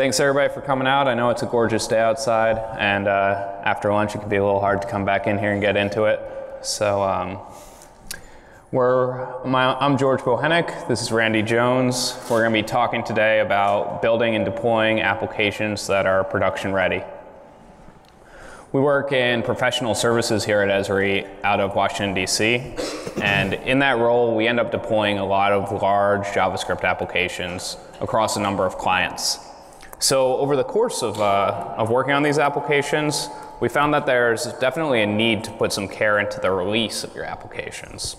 Thanks everybody for coming out. I know it's a gorgeous day outside, and uh, after lunch it can be a little hard to come back in here and get into it. So um, we're, my, I'm George Bochenek. This is Randy Jones. We're going to be talking today about building and deploying applications that are production ready. We work in professional services here at Esri out of Washington, D.C. And in that role, we end up deploying a lot of large JavaScript applications across a number of clients. So over the course of, uh, of working on these applications, we found that there's definitely a need to put some care into the release of your applications.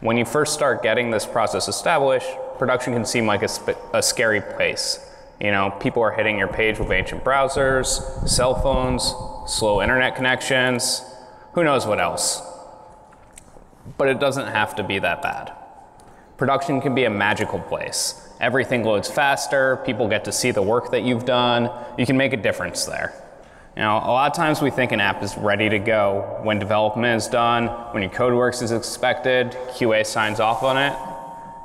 When you first start getting this process established, production can seem like a, a scary place. You know, people are hitting your page with ancient browsers, cell phones, slow internet connections, who knows what else. But it doesn't have to be that bad. Production can be a magical place. Everything loads faster, people get to see the work that you've done, you can make a difference there. You know, a lot of times we think an app is ready to go when development is done, when your code works as expected, QA signs off on it,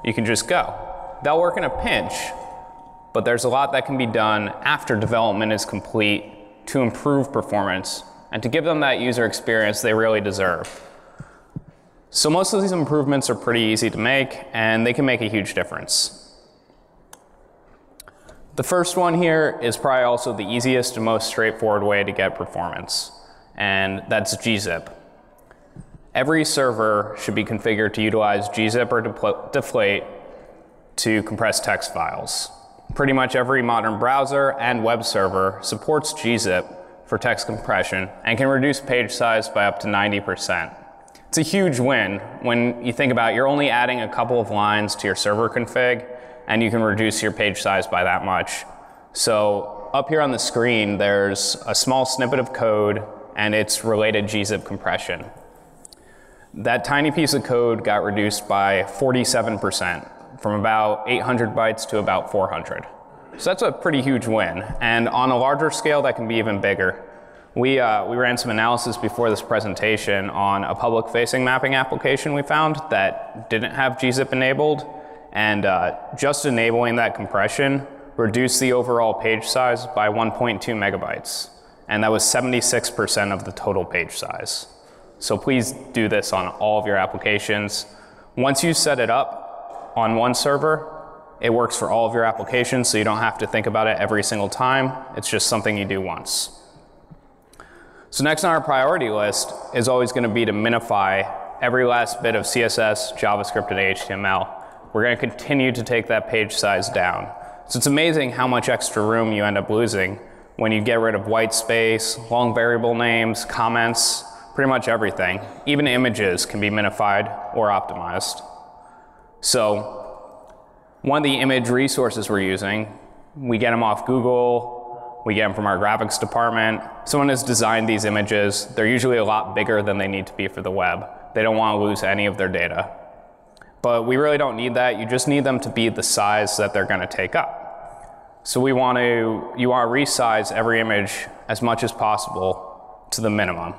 you can just go. That'll work in a pinch, but there's a lot that can be done after development is complete to improve performance and to give them that user experience they really deserve. So most of these improvements are pretty easy to make and they can make a huge difference. The first one here is probably also the easiest and most straightforward way to get performance, and that's gzip. Every server should be configured to utilize gzip or deflate to compress text files. Pretty much every modern browser and web server supports gzip for text compression and can reduce page size by up to 90%. It's a huge win when you think about you're only adding a couple of lines to your server config and you can reduce your page size by that much. So up here on the screen, there's a small snippet of code and its related gzip compression. That tiny piece of code got reduced by 47%, from about 800 bytes to about 400. So that's a pretty huge win. And on a larger scale, that can be even bigger. We, uh, we ran some analysis before this presentation on a public-facing mapping application we found that didn't have gzip enabled, and uh, just enabling that compression reduced the overall page size by 1.2 megabytes. And that was 76% of the total page size. So please do this on all of your applications. Once you set it up on one server, it works for all of your applications, so you don't have to think about it every single time. It's just something you do once. So next on our priority list is always going to be to minify every last bit of CSS, JavaScript, and HTML we're going to continue to take that page size down. So it's amazing how much extra room you end up losing when you get rid of white space, long variable names, comments, pretty much everything. Even images can be minified or optimized. So one of the image resources we're using, we get them off Google, we get them from our graphics department. Someone has designed these images. They're usually a lot bigger than they need to be for the web. They don't want to lose any of their data but we really don't need that. You just need them to be the size that they're going to take up. So we want to, you want to resize every image as much as possible to the minimum.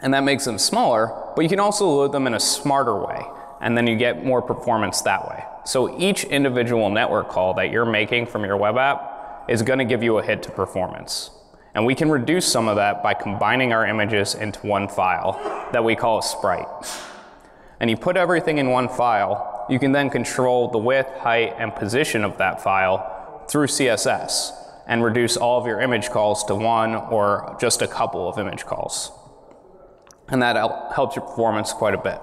And that makes them smaller, but you can also load them in a smarter way, and then you get more performance that way. So each individual network call that you're making from your web app is going to give you a hit to performance. And we can reduce some of that by combining our images into one file that we call a sprite and you put everything in one file, you can then control the width, height, and position of that file through CSS and reduce all of your image calls to one or just a couple of image calls. And that helps your performance quite a bit.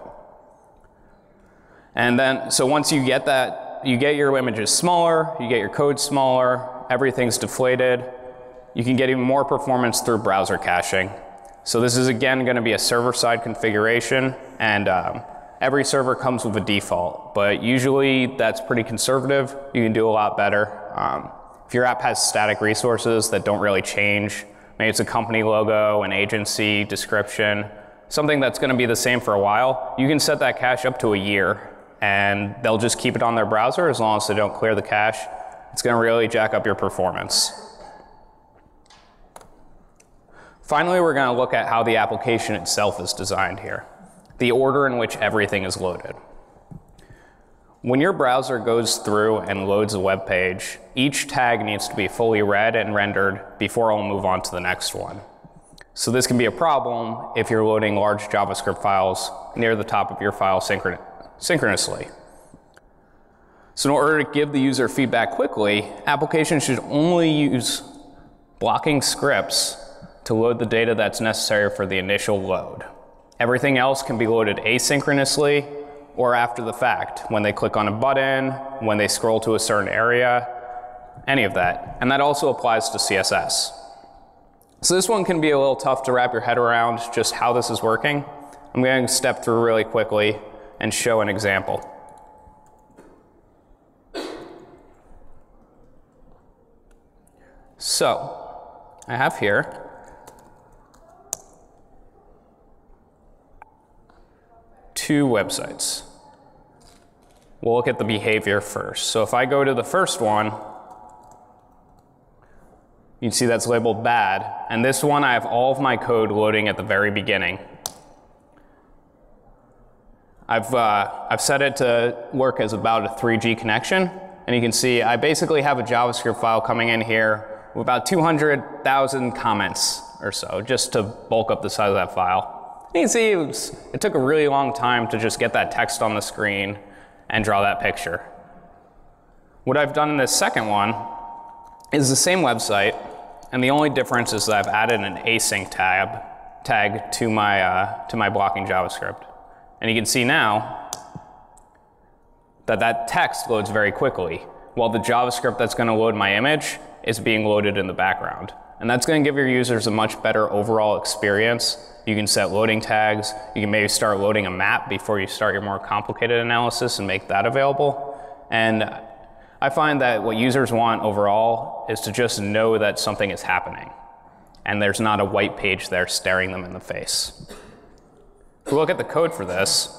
And then, so once you get that, you get your images smaller, you get your code smaller, everything's deflated, you can get even more performance through browser caching. So this is again going to be a server-side configuration, and um, Every server comes with a default, but usually that's pretty conservative. You can do a lot better. Um, if your app has static resources that don't really change, maybe it's a company logo, an agency description, something that's going to be the same for a while, you can set that cache up to a year and they'll just keep it on their browser as long as they don't clear the cache. It's going to really jack up your performance. Finally, we're going to look at how the application itself is designed here the order in which everything is loaded. When your browser goes through and loads a web page, each tag needs to be fully read and rendered before I'll move on to the next one. So this can be a problem if you're loading large JavaScript files near the top of your file synchron synchronously. So in order to give the user feedback quickly, applications should only use blocking scripts to load the data that's necessary for the initial load. Everything else can be loaded asynchronously or after the fact, when they click on a button, when they scroll to a certain area, any of that. And that also applies to CSS. So this one can be a little tough to wrap your head around just how this is working. I'm going to step through really quickly and show an example. So I have here two websites. We'll look at the behavior first. So if I go to the first one, you can see that's labeled bad. And this one, I have all of my code loading at the very beginning. I've, uh, I've set it to work as about a 3G connection. And you can see I basically have a JavaScript file coming in here about 200,000 comments or so, just to bulk up the size of that file. You can see it, was, it took a really long time to just get that text on the screen and draw that picture. What I've done in this second one is the same website, and the only difference is that I've added an async tab tag to my, uh, to my blocking JavaScript. And you can see now that that text loads very quickly, while the JavaScript that's going to load my image is being loaded in the background. And that's going to give your users a much better overall experience. You can set loading tags. You can maybe start loading a map before you start your more complicated analysis and make that available. And I find that what users want overall is to just know that something is happening. And there's not a white page there staring them in the face. If we look at the code for this,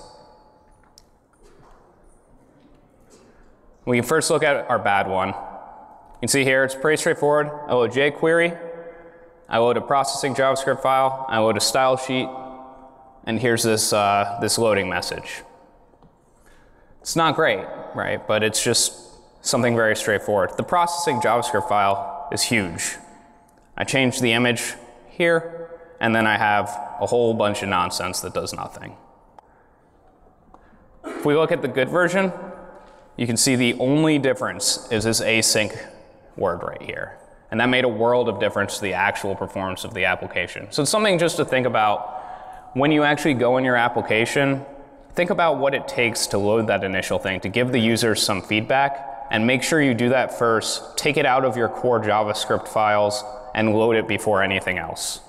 we can first look at our bad one, you can see here it's pretty straightforward. I load jQuery, I load a processing JavaScript file, I load a style sheet, and here's this, uh, this loading message. It's not great, right? But it's just something very straightforward. The processing JavaScript file is huge. I change the image here, and then I have a whole bunch of nonsense that does nothing. If we look at the good version, you can see the only difference is this async word right here. And that made a world of difference to the actual performance of the application. So it's something just to think about when you actually go in your application, think about what it takes to load that initial thing, to give the users some feedback, and make sure you do that first. Take it out of your core JavaScript files and load it before anything else.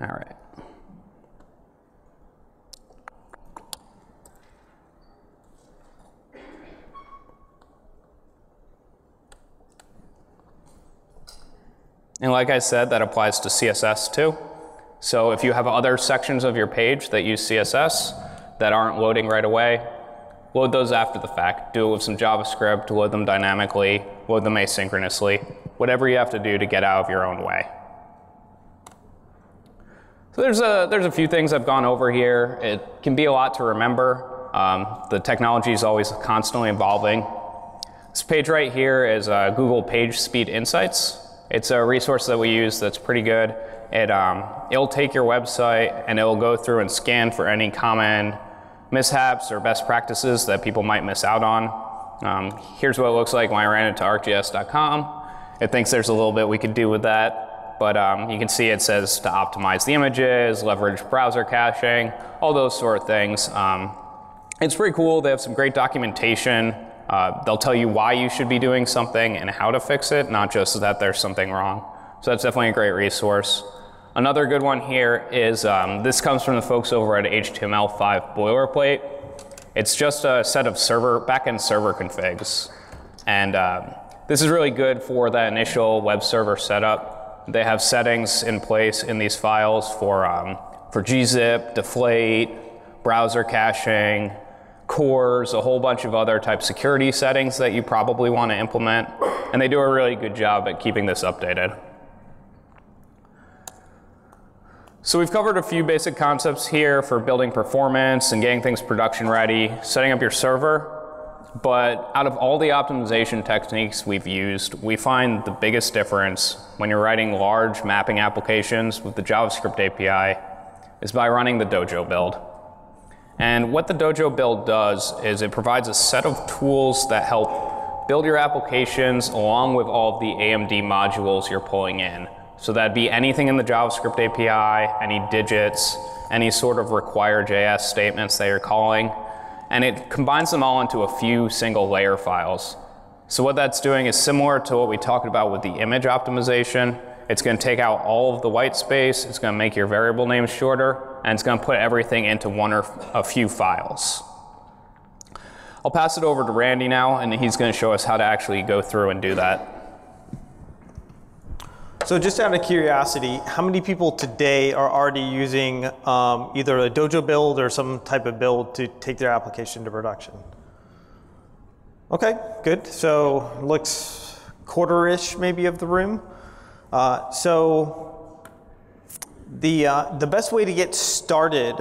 All right. And like I said, that applies to CSS too. So if you have other sections of your page that use CSS that aren't loading right away, load those after the fact. Do it with some JavaScript, load them dynamically, load them asynchronously, whatever you have to do to get out of your own way. So there's a, there's a few things I've gone over here. It can be a lot to remember. Um, the technology is always constantly evolving. This page right here is uh, Google Page Speed Insights. It's a resource that we use that's pretty good. It, um, it'll take your website and it'll go through and scan for any common mishaps or best practices that people might miss out on. Um, here's what it looks like when I ran it to arcgis.com. It thinks there's a little bit we could do with that, but um, you can see it says to optimize the images, leverage browser caching, all those sort of things. Um, it's pretty cool. They have some great documentation. Uh, they'll tell you why you should be doing something and how to fix it, not just that there's something wrong. So that's definitely a great resource. Another good one here is um, this comes from the folks over at HTML5 Boilerplate. It's just a set of server backend server configs. And um, this is really good for that initial web server setup. They have settings in place in these files for, um, for gzip, deflate, browser caching, CORS, a whole bunch of other type security settings that you probably want to implement. And they do a really good job at keeping this updated. So we've covered a few basic concepts here for building performance and getting things production ready, setting up your server. But out of all the optimization techniques we've used, we find the biggest difference when you're writing large mapping applications with the JavaScript API is by running the Dojo build. And what the Dojo build does is it provides a set of tools that help build your applications along with all of the AMD modules you're pulling in. So that'd be anything in the JavaScript API, any dijits, any sort of require JS statements that you're calling, and it combines them all into a few single layer files. So what that's doing is similar to what we talked about with the image optimization. It's going to take out all of the white space, it's going to make your variable names shorter, and it's going to put everything into one or a few files. I'll pass it over to Randy now, and he's going to show us how to actually go through and do that. So just out of curiosity, how many people today are already using um, either a Dojo build or some type of build to take their application to production? Okay, good. So looks quarter-ish maybe of the room. Uh, so the, uh, the best way to get started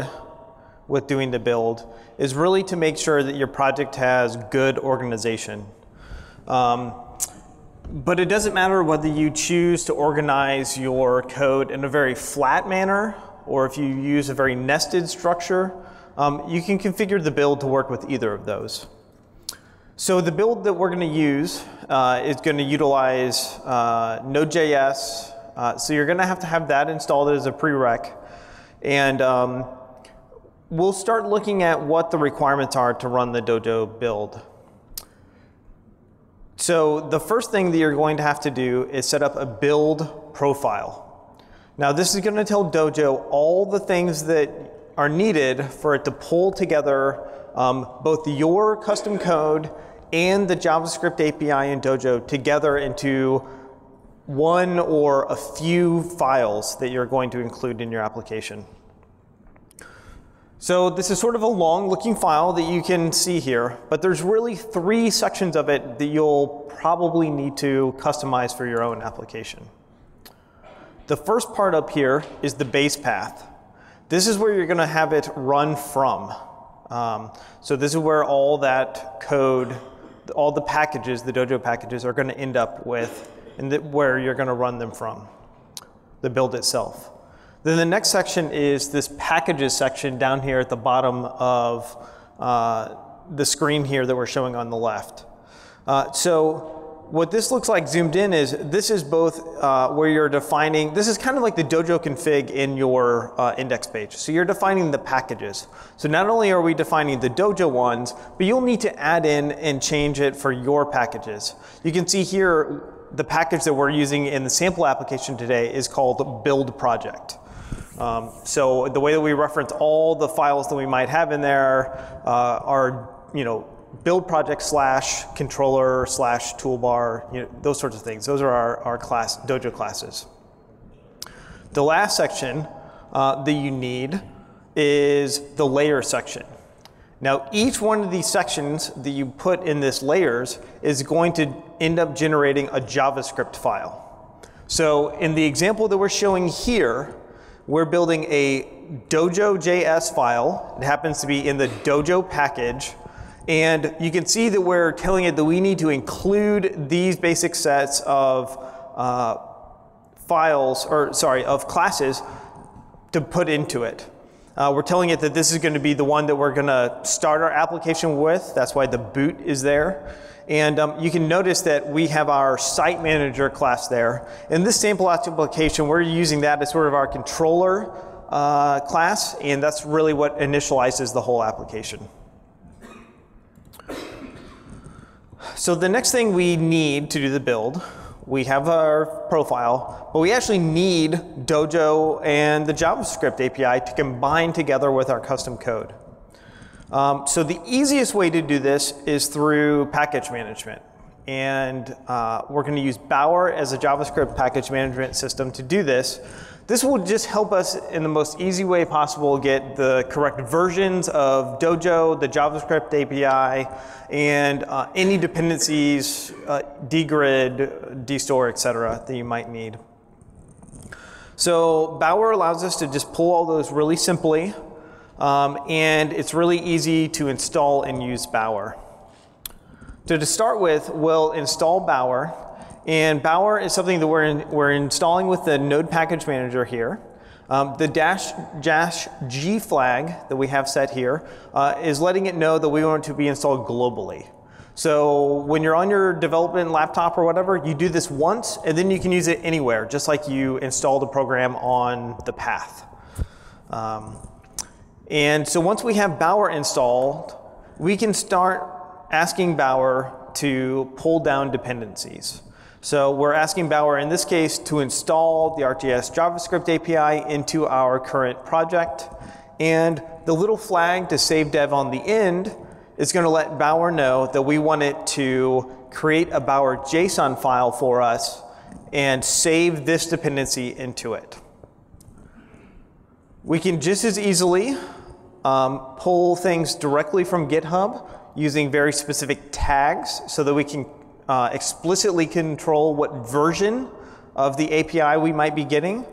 with doing the build is really to make sure that your project has good organization. Um, but it doesn't matter whether you choose to organize your code in a very flat manner or if you use a very nested structure, um, you can configure the build to work with either of those. So the build that we're going to use uh, is going to utilize uh, Node.js. Uh, so you're going to have to have that installed as a prereq. And um, we'll start looking at what the requirements are to run the Dojo build. So the first thing that you're going to have to do is set up a build profile. Now this is going to tell Dojo all the things that are needed for it to pull together um, both your custom code and the JavaScript API in Dojo together into one or a few files that you're going to include in your application. So this is sort of a long looking file that you can see here, but there's really three sections of it that you'll probably need to customize for your own application. The first part up here is the base path. This is where you're going to have it run from. Um, so this is where all that code, all the packages, the Dojo packages are going to end up with and where you're going to run them from, the build itself. Then the next section is this packages section down here at the bottom of uh, the screen here that we're showing on the left. Uh, so what this looks like zoomed in is this is both uh, where you're defining, this is kind of like the Dojo config in your uh, index page. So you're defining the packages. So not only are we defining the Dojo ones, but you'll need to add in and change it for your packages. You can see here the package that we're using in the sample application today is called build project. Um, so the way that we reference all the files that we might have in there uh, are, you know, build project slash controller slash toolbar, you know, those sorts of things. Those are our, our class, Dojo classes. The last section uh, that you need is the layer section. Now each one of these sections that you put in this layers is going to end up generating a JavaScript file. So in the example that we're showing here, we're building a Dojo.js file. It happens to be in the Dojo package. And you can see that we're telling it that we need to include these basic sets of uh, files, or sorry, of classes to put into it. Uh, we're telling it that this is going to be the one that we're going to start our application with. That's why the boot is there. And um, you can notice that we have our site manager class there. In this sample application, we're using that as sort of our controller uh, class, and that's really what initializes the whole application. So the next thing we need to do the build, we have our profile, but we actually need Dojo and the JavaScript API to combine together with our custom code. Um, so the easiest way to do this is through package management. And uh, we're going to use Bower as a JavaScript package management system to do this. This will just help us in the most easy way possible get the correct versions of Dojo, the JavaScript API, and uh, any dependencies, uh, dgrid, dstore, et cetera, that you might need. So Bower allows us to just pull all those really simply, um, and it's really easy to install and use Bower. So to start with, we'll install Bower, and Bower is something that we're, in, we're installing with the Node Package Manager here. Um, the dash, dash G flag that we have set here uh, is letting it know that we want it to be installed globally. So when you're on your development laptop or whatever, you do this once and then you can use it anywhere, just like you install the program on the path. Um, and so once we have Bower installed, we can start asking Bower to pull down dependencies. So we're asking Bower in this case to install the ArcGIS JavaScript API into our current project. And the little flag to save dev on the end is going to let Bower know that we want it to create a Bower JSON file for us and save this dependency into it. We can just as easily um, pull things directly from GitHub using very specific tags so that we can uh, explicitly control what version of the API we might be getting.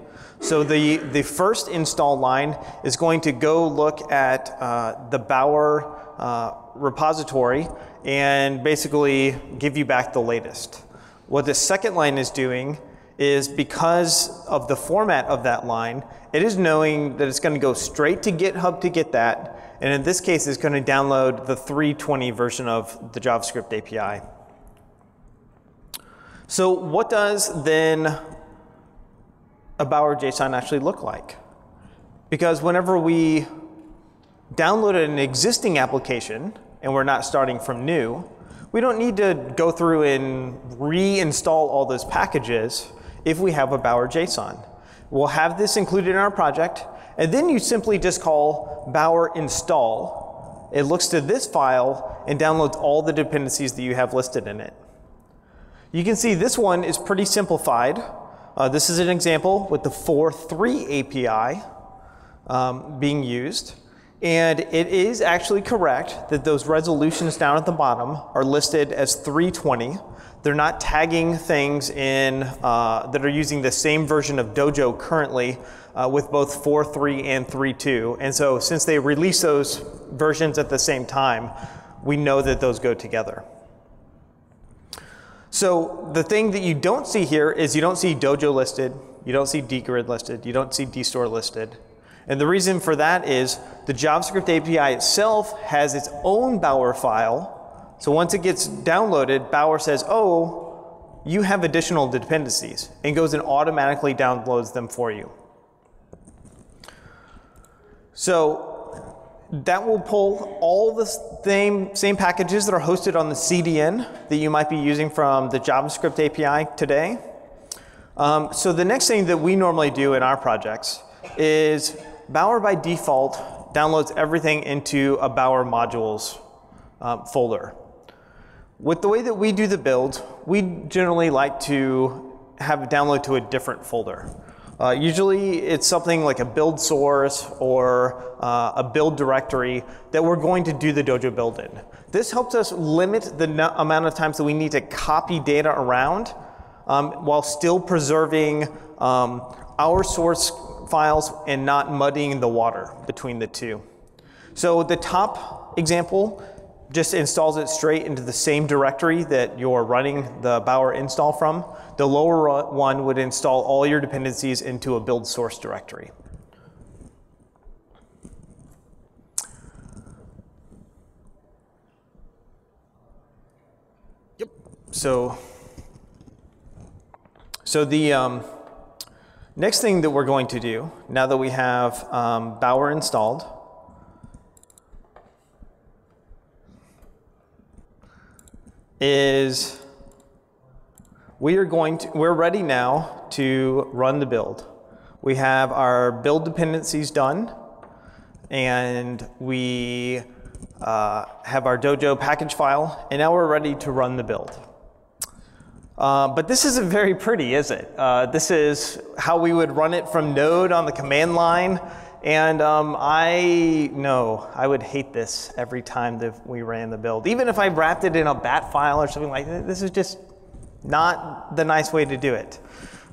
So the, the first install line is going to go look at uh, the Bower uh, repository and basically give you back the latest. What the second line is doing is because of the format of that line, it is knowing that it's going to go straight to GitHub to get that, and in this case, it's going to download the 320 version of the JavaScript API. So what does then a Bower JSON actually look like? Because whenever we download an existing application, and we're not starting from new, we don't need to go through and reinstall all those packages if we have a Bower JSON. We'll have this included in our project, and then you simply just call Bower install. It looks to this file and downloads all the dependencies that you have listed in it. You can see this one is pretty simplified. Uh, this is an example with the 4.3 API um, being used. And it is actually correct that those resolutions down at the bottom are listed as 320. They're not tagging things in uh, that are using the same version of Dojo currently uh, with both 4.3 and 3.2. And so since they release those versions at the same time, we know that those go together. So the thing that you don't see here is you don't see Dojo listed, you don't see dgrid listed, you don't see dstore listed. And the reason for that is the JavaScript API itself has its own Bower file. So once it gets downloaded, Bower says, oh, you have additional dependencies, and goes and automatically downloads them for you. So that will pull all the same, same packages that are hosted on the CDN that you might be using from the JavaScript API today. Um, so the next thing that we normally do in our projects is Bower by default downloads everything into a Bower modules uh, folder. With the way that we do the build, we generally like to have it download to a different folder. Uh, usually it's something like a build source or uh, a build directory that we're going to do the Dojo build in. This helps us limit the amount of times that we need to copy data around um, while still preserving um, our source files and not muddying the water between the two. So the top example just installs it straight into the same directory that you're running the Bower install from. The lower one would install all your dependencies into a build source directory. Yep. So, so the um, next thing that we're going to do, now that we have um, Bower installed, is we are going to, we're ready now to run the build. We have our build dependencies done, and we uh, have our Dojo package file, and now we're ready to run the build. Uh, but this isn't very pretty, is it? Uh, this is how we would run it from Node on the command line. And um, I know I would hate this every time that we ran the build. Even if I wrapped it in a bat file or something like that, this is just not the nice way to do it.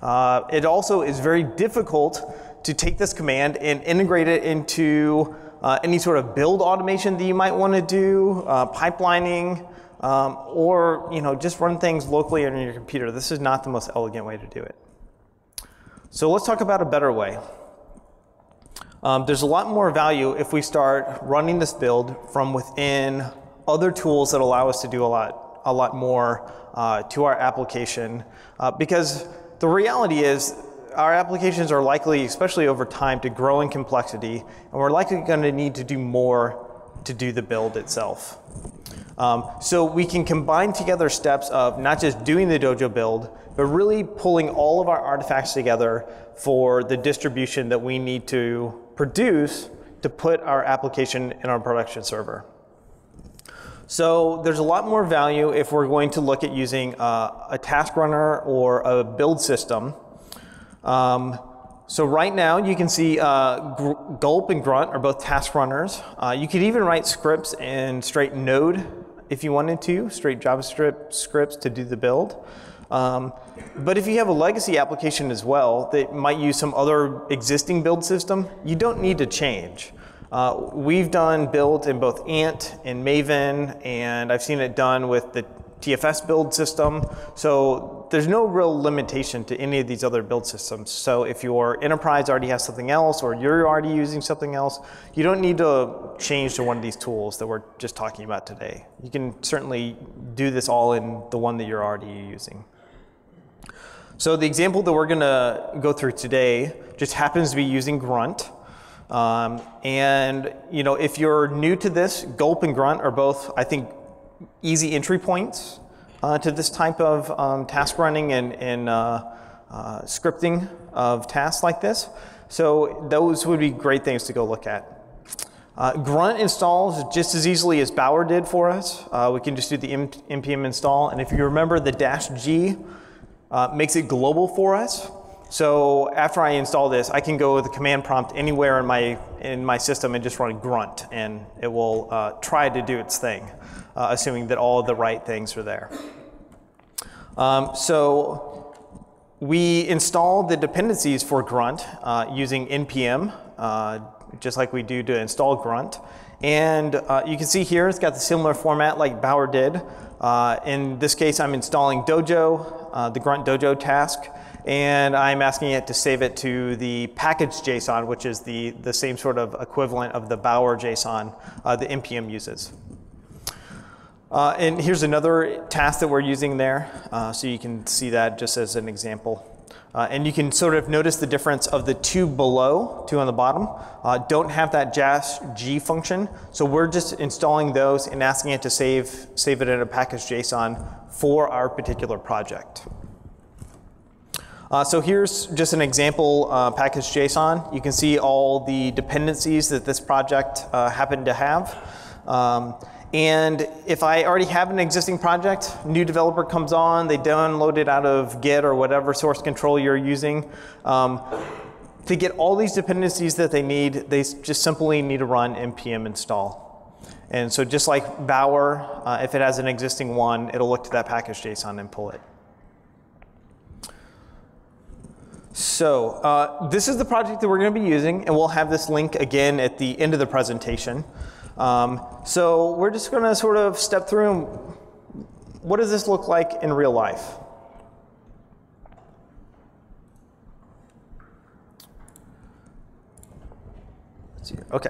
Uh, it also is very difficult to take this command and integrate it into uh, any sort of build automation that you might want to do, uh, pipelining, um, or you know just run things locally on your computer. This is not the most elegant way to do it. So let's talk about a better way. Um, there's a lot more value if we start running this build from within other tools that allow us to do a lot, a lot more uh, to our application. Uh, because the reality is, our applications are likely, especially over time, to grow in complexity, and we're likely going to need to do more to do the build itself. Um, so we can combine together steps of not just doing the Dojo build, but really pulling all of our artifacts together for the distribution that we need to produce to put our application in our production server. So there's a lot more value if we're going to look at using uh, a task runner or a build system. Um, so right now you can see uh, Gulp and Grunt are both task runners. Uh, you could even write scripts in straight Node if you wanted to, straight JavaScript scripts to do the build. Um, but if you have a legacy application as well that might use some other existing build system, you don't need to change. Uh, we've done builds in both Ant and Maven, and I've seen it done with the TFS build system. So there's no real limitation to any of these other build systems. So if your enterprise already has something else or you're already using something else, you don't need to change to one of these tools that we're just talking about today. You can certainly do this all in the one that you're already using. So the example that we're going to go through today just happens to be using Grunt. Um, and you know, if you're new to this, Gulp and Grunt are both, I think, easy entry points uh, to this type of um, task running and, and uh, uh, scripting of tasks like this. So those would be great things to go look at. Uh, Grunt installs just as easily as Bower did for us. Uh, we can just do the npm install, and if you remember the dash G uh, makes it global for us. So after I install this, I can go with the command prompt anywhere in my, in my system and just run grunt, and it will uh, try to do its thing, uh, assuming that all of the right things are there. Um, so we install the dependencies for grunt uh, using npm, uh, just like we do to install grunt. And uh, you can see here, it's got the similar format like Bower did. Uh, in this case, I'm installing Dojo, uh, the Grunt Dojo task, and I'm asking it to save it to the package JSON, which is the, the same sort of equivalent of the Bower JSON uh, the NPM uses. Uh, and here's another task that we're using there, uh, so you can see that just as an example. Uh, and you can sort of notice the difference of the two below, two on the bottom, uh, don't have that dash G function. So we're just installing those and asking it to save, save it in a package JSON for our particular project. Uh, so here's just an example uh, package JSON. You can see all the dependencies that this project uh, happened to have. Um, and if I already have an existing project, new developer comes on, they download it out of Git or whatever source control you're using. Um, to get all these dependencies that they need, they just simply need to run npm install. And so just like Bower, uh, if it has an existing one, it'll look to that package JSON and pull it. So uh, this is the project that we're going to be using, and we'll have this link again at the end of the presentation. Um, so we're just going to sort of step through what does this look like in real life? Okay.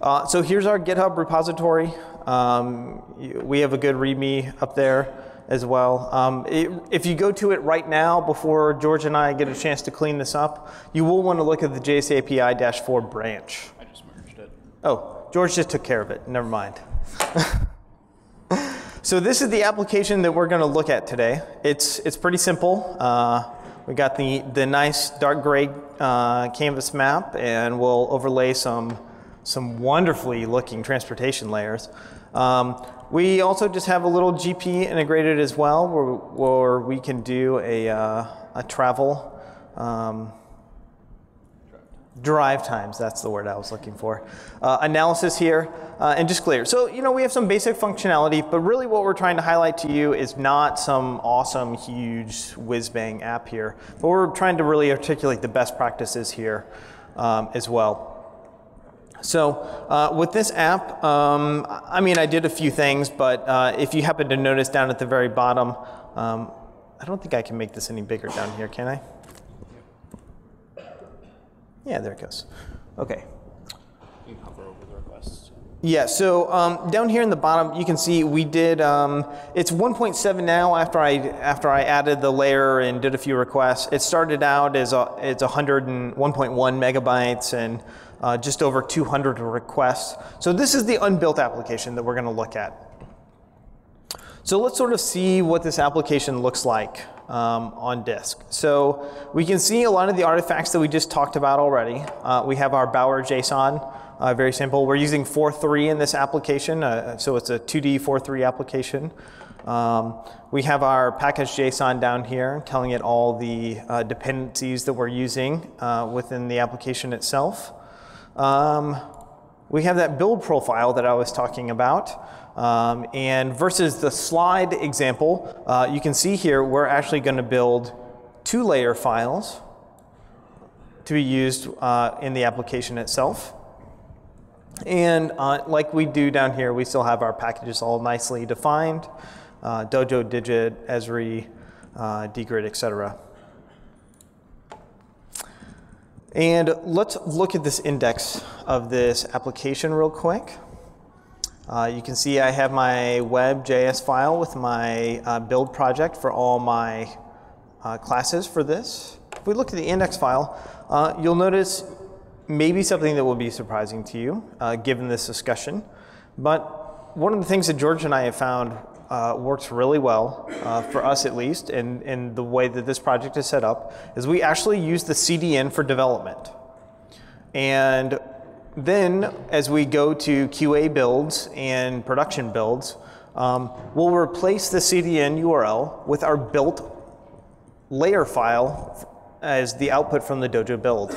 Uh, so here's our GitHub repository. Um, we have a good README up there as well. Um, it, if you go to it right now before George and I get a chance to clean this up, you will want to look at the JS API 4 branch. I just merged it. Oh, George just took care of it. Never mind. so this is the application that we're going to look at today. It's, it's pretty simple. Uh, we got the, the nice dark gray uh, canvas map, and we'll overlay some, some wonderfully looking transportation layers. Um, we also just have a little GP integrated as well, where, where we can do a, uh, a travel um, Drive times, that's the word I was looking for. Uh, analysis here, uh, and just clear. So, you know, we have some basic functionality, but really what we're trying to highlight to you is not some awesome, huge whiz-bang app here, but we're trying to really articulate the best practices here um, as well. So uh, with this app, um, I mean, I did a few things, but uh, if you happen to notice down at the very bottom, um, I don't think I can make this any bigger down here, can I? Yeah, there it goes. Okay. You can hover over the requests. Yeah, so um, down here in the bottom, you can see we did, um, it's 1.7 now after I, after I added the layer and did a few requests. It started out as a, it's 101.1 megabytes and uh, just over 200 requests. So this is the unbuilt application that we're gonna look at. So let's sort of see what this application looks like um, on disk. So we can see a lot of the artifacts that we just talked about already. Uh, we have our Bower JSON, uh, very simple. We're using 4.3 in this application, uh, so it's a 2D 4.3 application. Um, we have our package JSON down here telling it all the uh, dependencies that we're using uh, within the application itself. Um, we have that build profile that I was talking about. Um, and versus the slide example, uh, you can see here we're actually going to build two layer files to be used uh, in the application itself. And uh, like we do down here, we still have our packages all nicely defined, uh, Dojo, Dijit, Esri, uh, dgrid, etc. And let's look at this index of this application real quick. Uh, you can see I have my web.js file with my uh, build project for all my uh, classes for this. If we look at the index file, uh, you'll notice maybe something that will be surprising to you uh, given this discussion. But one of the things that George and I have found uh, works really well, uh, for us at least, and, in the way that this project is set up, is we actually use the CDN for development. And then as we go to QA builds and production builds, um, we'll replace the CDN URL with our built layer file as the output from the Dojo build.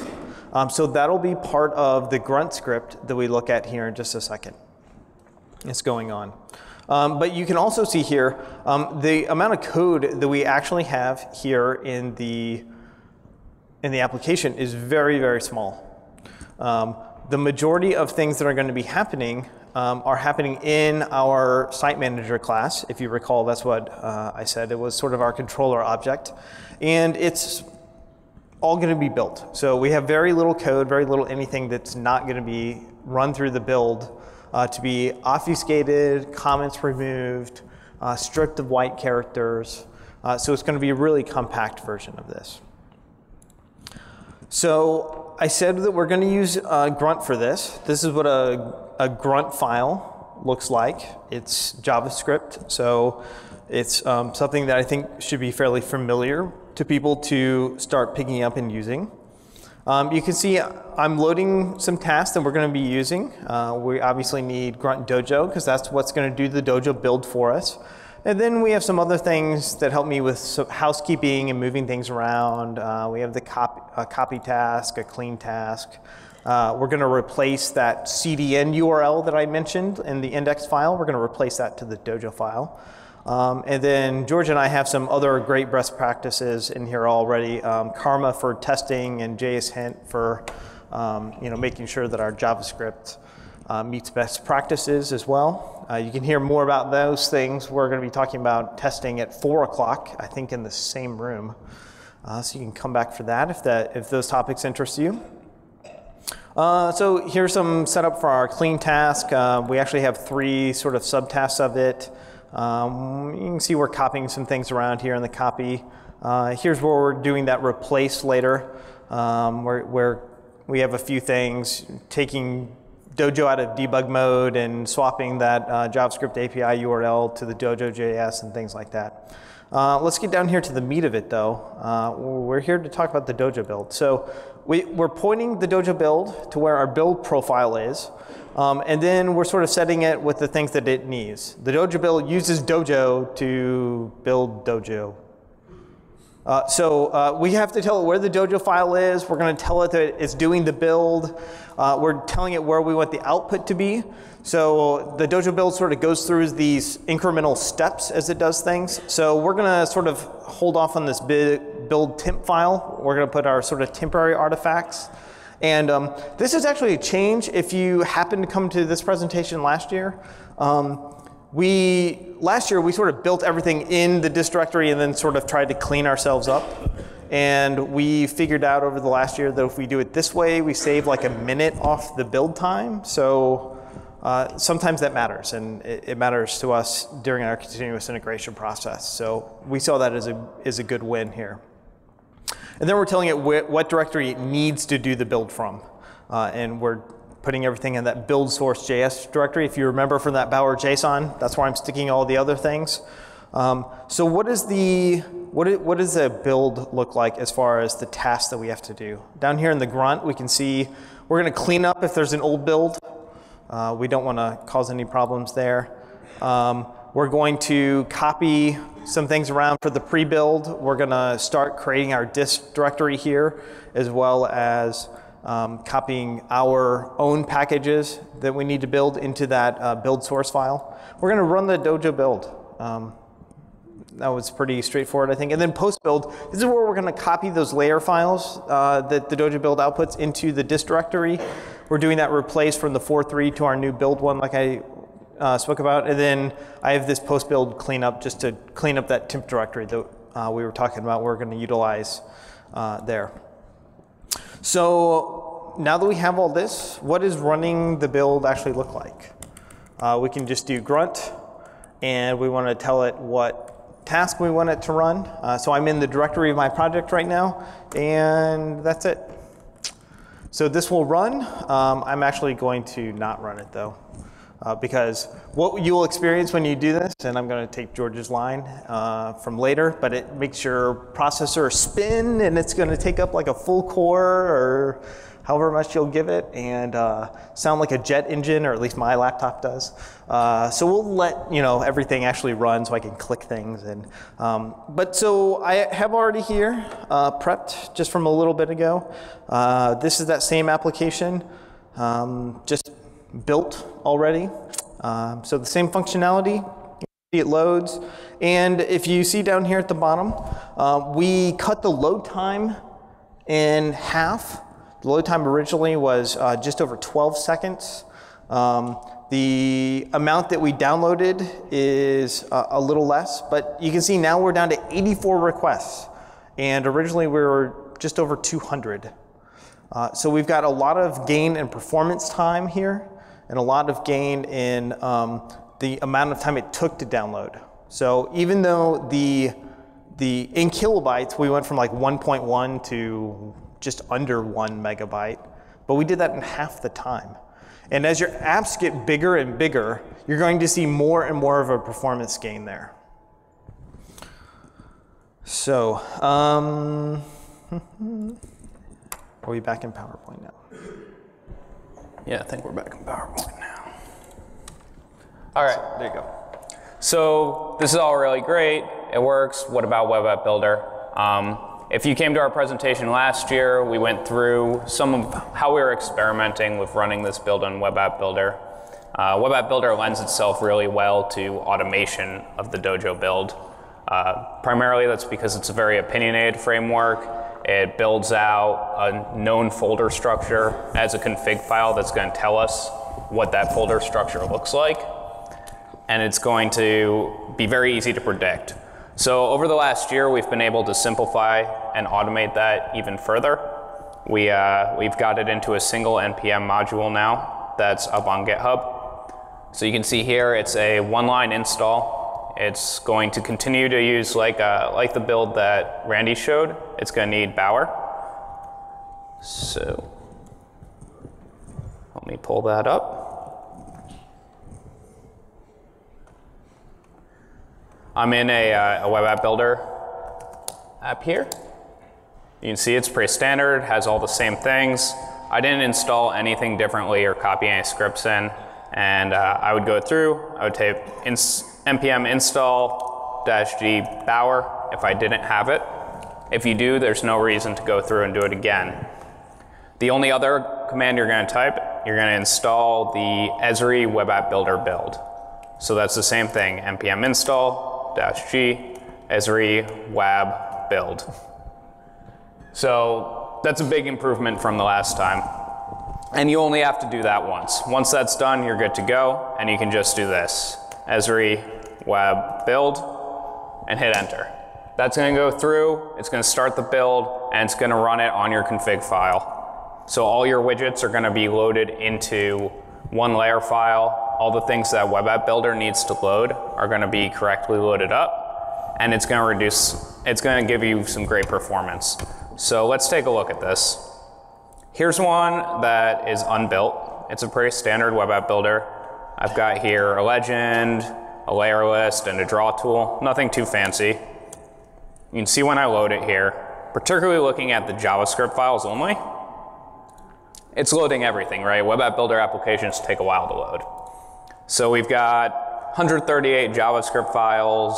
Um, so that'll be part of the grunt script that we look at here in just a second. It's going on. Um, but you can also see here um, the amount of code that we actually have here in the, in the application is very, very small. Um, the majority of things that are going to be happening um, are happening in our site manager class. If you recall, that's what uh, I said. It was sort of our controller object. And it's all going to be built. So we have very little code, very little anything that's not going to be run through the build uh, to be obfuscated, comments removed, uh, stripped of white characters. Uh, so it's going to be a really compact version of this. So I said that we're going to use Grunt for this. This is what a, a Grunt file looks like. It's JavaScript, so it's um, something that I think should be fairly familiar to people to start picking up and using. Um, you can see I'm loading some tasks that we're going to be using. Uh, we obviously need Grunt Dojo because that's what's going to do the Dojo build for us. And then we have some other things that help me with housekeeping and moving things around. Uh, we have the copy, a copy task, a clean task. Uh, we're going to replace that CDN URL that I mentioned in the index file. We're going to replace that to the Dojo file. Um, and then George and I have some other great best practices in here already. Um, Karma for testing and JS Hint for um, you know, making sure that our JavaScript uh, meets best practices as well. Uh, you can hear more about those things. We're going to be talking about testing at 4 o'clock, I think in the same room. Uh, so you can come back for that if, that, if those topics interest you. Uh, so here's some setup for our clean task. Uh, we actually have three sort of subtasks of it. Um, you can see we're copying some things around here in the copy. Uh, here's where we're doing that replace later, um, where, where we have a few things, taking Dojo out of debug mode and swapping that uh, JavaScript API URL to the Dojo.js and things like that. Uh, let's get down here to the meat of it though. Uh, we're here to talk about the Dojo build. So we, are pointing the Dojo build to where our build profile is. Um, and then we're sort of setting it with the things that it needs. The Dojo build uses Dojo to build Dojo. Uh, so uh, we have to tell it where the Dojo file is. We're going to tell it that it's doing the build. Uh, we're telling it where we want the output to be. So the Dojo build sort of goes through these incremental steps as it does things. So we're going to sort of hold off on this build temp file. We're going to put our sort of temporary artifacts. And um, this is actually a change if you happen to come to this presentation last year. Um, we, last year, we sort of built everything in the dist directory and then sort of tried to clean ourselves up. And we figured out over the last year that if we do it this way, we save like a minute off the build time. So uh, sometimes that matters, and it, it, matters to us during our continuous integration process. So we saw that as a, as a good win here. And then we're telling it wh what directory it needs to do the build from. Uh, and we're putting everything in that build source JS directory. If you remember from that Bower JSON, that's where I'm sticking all the other things. Um, so what is the what, is, what does a build look like as far as the tasks that we have to do? Down here in the grunt, we can see we're going to clean up if there's an old build. Uh, we don't want to cause any problems there. Um, we're going to copy some things around for the pre-build. We're going to start creating our dist directory here, as well as um, copying our own packages that we need to build into that uh, build source file. We're going to run the Dojo build. Um, that was pretty straightforward, I think. And then post build, this is where we're going to copy those layer files uh, that the Dojo build outputs into the dist directory. We're doing that replace from the 4.3 to our new build one, like I uh, spoke about. And then I have this post build cleanup just to clean up that temp directory that uh, we were talking about. We're going to utilize uh, there. So now that we have all this, what does running the build actually look like? Uh, we can just do grunt, and we want to tell it what task we want it to run. Uh, so I'm in the directory of my project right now, and that's it. So this will run. Um, I'm actually going to not run it though. Uh, because what you will experience when you do this, and I'm going to take George's line uh, from later, but it makes your processor spin and it's going to take up like a full core or however much you'll give it and uh, sound like a jet engine, or at least my laptop does. Uh, so we'll let you know everything actually run so I can click things. And um, but so I have already here uh, prepped just from a little bit ago. Uh, this is that same application, um, just built already. Um, so the same functionality, it loads. And if you see down here at the bottom, uh, we cut the load time in half. The load time originally was uh, just over 12 seconds. Um, the amount that we downloaded is uh, a little less, but you can see now we're down to 84 requests. And originally we were just over 200. Uh, so we've got a lot of gain and performance time here and a lot of gain in um, the amount of time it took to download. So even though the, the in kilobytes, we went from like 1.1 to just under one megabyte, but we did that in half the time. And as your apps get bigger and bigger, you're going to see more and more of a performance gain there. So, um, are we back in PowerPoint now? Yeah, I think we're back in PowerPoint now. All right. So, there you go. So this is all really great. It works. What about Web App Builder? Um, if you came to our presentation last year, we went through some of how we were experimenting with running this build on Web App Builder. Uh, Web App Builder lends itself really well to automation of the Dojo build. Uh, primarily that's because it's a very opinionated framework it builds out a known folder structure as a config file that's going to tell us what that folder structure looks like. And it's going to be very easy to predict. So over the last year, we've been able to simplify and automate that even further. We, uh, we've got it into a single NPM module now that's up on GitHub. So you can see here, it's a one-line install it's going to continue to use like, uh, like the build that Randy showed. It's going to need Bower. So let me pull that up. I'm in a, uh, a web app builder app here. You can see it's pretty standard, has all the same things. I didn't install anything differently or copy any scripts in. And uh, I would go through, I would type npm install dash g bower if I didn't have it. If you do, there's no reason to go through and do it again. The only other command you're going to type, you're going to install the Esri Web App Builder build. So that's the same thing, npm install dash g Esri web build. So that's a big improvement from the last time. And you only have to do that once. Once that's done, you're good to go, and you can just do this. Esri web build, and hit enter. That's gonna go through, it's gonna start the build, and it's gonna run it on your config file. So all your widgets are gonna be loaded into one layer file. All the things that web app builder needs to load are gonna be correctly loaded up, and it's gonna reduce, it's gonna give you some great performance. So let's take a look at this. Here's one that is unbuilt. It's a pretty standard web app builder. I've got here a legend, a layer list, and a draw tool. Nothing too fancy. You can see when I load it here, particularly looking at the JavaScript files only, it's loading everything, right? Web app builder applications take a while to load. So we've got 138 JavaScript files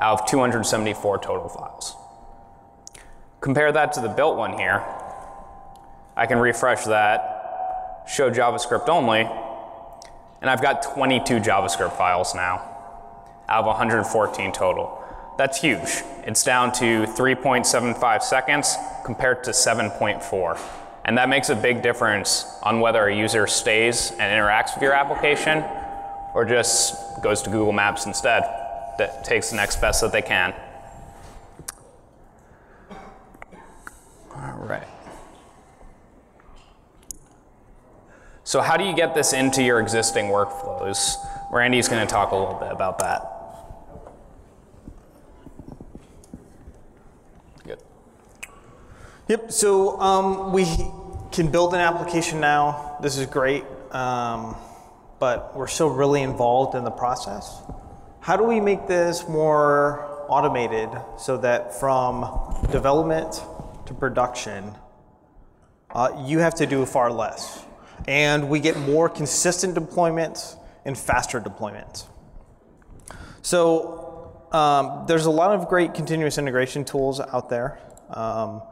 out of 274 total files. Compare that to the built one here. I can refresh that, show JavaScript only, and I've got 22 JavaScript files now out of 114 total. That's huge. It's down to 3.75 seconds compared to 7.4. And that makes a big difference on whether a user stays and interacts with your application or just goes to Google Maps instead. That takes the next best that they can. All right. So how do you get this into your existing workflows? Randy's going to talk a little bit about that. Good. Yep, so um, we can build an application now. This is great, um, but we're still really involved in the process. How do we make this more automated so that from development to production, uh, you have to do far less? And we get more consistent deployments and faster deployments. So um, there's a lot of great continuous integration tools out there. Um,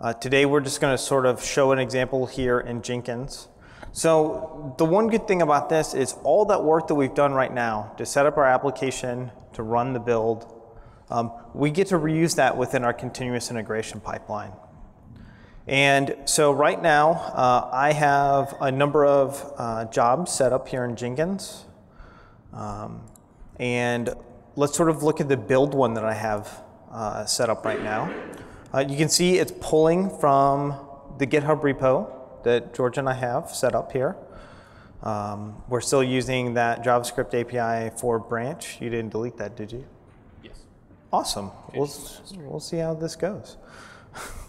uh, today we're just going to sort of show an example here in Jenkins. So the one good thing about this is all that work that we've done right now to set up our application, to run the build, um, we get to reuse that within our continuous integration pipeline. And so right now, uh, I have a number of uh, jobs set up here in Jenkins. Um, and let's sort of look at the build one that I have uh, set up right now. Uh, you can see it's pulling from the GitHub repo that George and I have set up here. Um, we're still using that JavaScript API for branch. You didn't delete that, did you? Yes. Awesome. We'll, we'll see how this goes.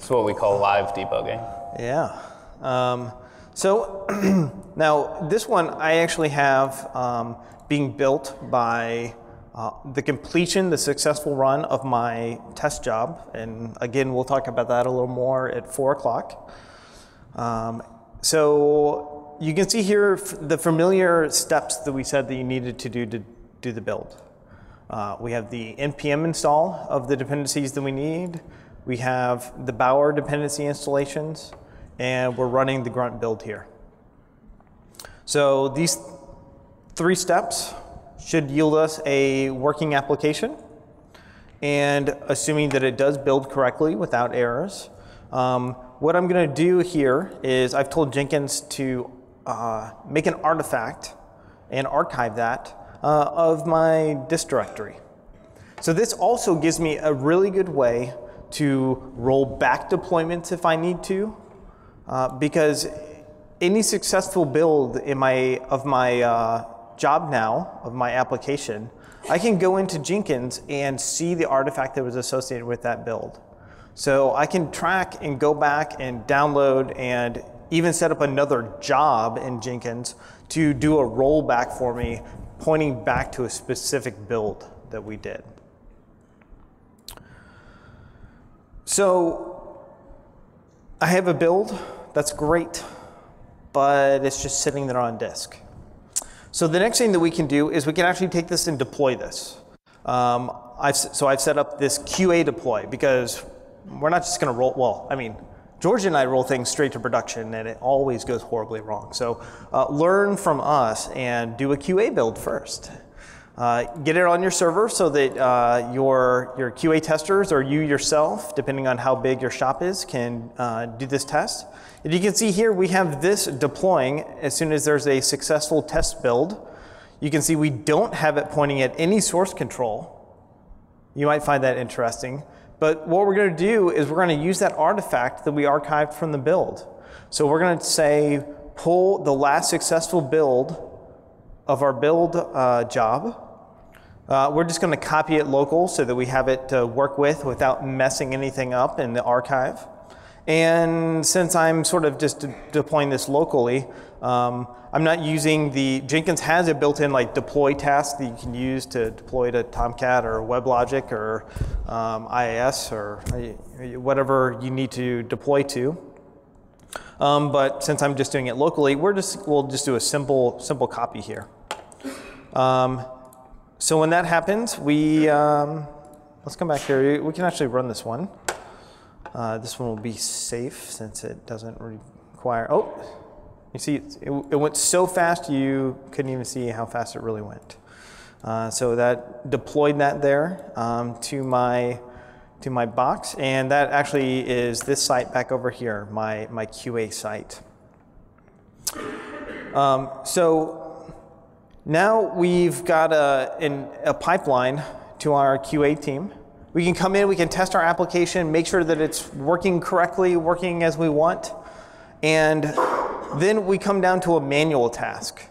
It's what we call live debugging. Yeah. Um, so now this one I actually have um, being built by uh, the completion, the successful run of my test job. And again, we'll talk about that a little more at four o'clock. Um, so you can see here the familiar steps that we said that you needed to do to do the build. Uh, we have the npm install of the dependencies that we need. We have the Bower dependency installations, and we're running the grunt build here. So these three steps should yield us a working application. And assuming that it does build correctly without errors, um, what I'm going to do here is I've told Jenkins to uh, make an artifact and archive that uh, of my dist directory. So this also gives me a really good way to roll back deployments if I need to, uh, because any successful build in my, of my uh, job now, of my application, I can go into Jenkins and see the artifact that was associated with that build. So I can track and go back and download and even set up another job in Jenkins to do a rollback for me, pointing back to a specific build that we did. So I have a build, that's great. but it's just sitting there on disk. So the next thing that we can do is we can actually take this and deploy this. Um, I've, so I've set up this QA deploy because we're not just going to roll, well, I mean, George and I roll things straight to production and it always goes horribly wrong. So uh, learn from us and do a QA build first. Uh, get it on your server so that uh, your, your QA testers or you yourself, depending on how big your shop is, can uh, do this test. As you can see here, we have this deploying as soon as there's a successful test build. You can see we don't have it pointing at any source control. You might find that interesting. But what we're going to do is we're going to use that artifact that we archived from the build. So we're going to say pull the last successful build of our build uh, job. Uh, we're just going to copy it local so that we have it to work with without messing anything up in the archive. And since I'm sort of just de deploying this locally, um, I'm not using the, Jenkins has a built-in like deploy task that you can use to deploy to Tomcat or WebLogic or um, IIS or uh, whatever you need to deploy to. Um, but since I'm just doing it locally, we're just, we'll just do a simple, simple copy here. Um, so when that happens, we, um, let's come back here. We can actually run this one. Uh, this one will be safe since it doesn't require, oh, you see, it, it, went so fast you couldn't even see how fast it really went. Uh, so that deployed that there um, to my to my box, and that actually is this site back over here, my my QA site. Um, so now we've got a, in, a pipeline to our QA team. We can come in, we can test our application, make sure that it's working correctly, working as we want, and then we come down to a manual task.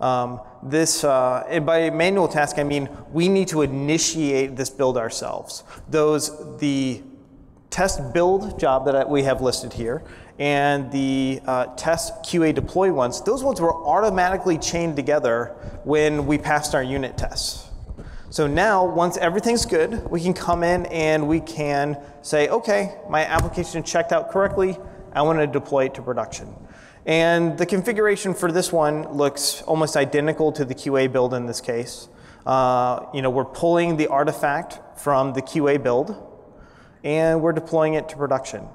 Um, this, uh, and by manual task, I mean we need to initiate this build ourselves. Those, the test build job that we have listed here and the uh, test QA deploy ones, those ones were automatically chained together when we passed our unit tests. So now, once everything's good, we can come in and we can say, okay, my application checked out correctly, I want to deploy it to production. And the configuration for this one looks almost identical to the QA build in this case. Uh, you know, we're pulling the artifact from the QA build and we're deploying it to production.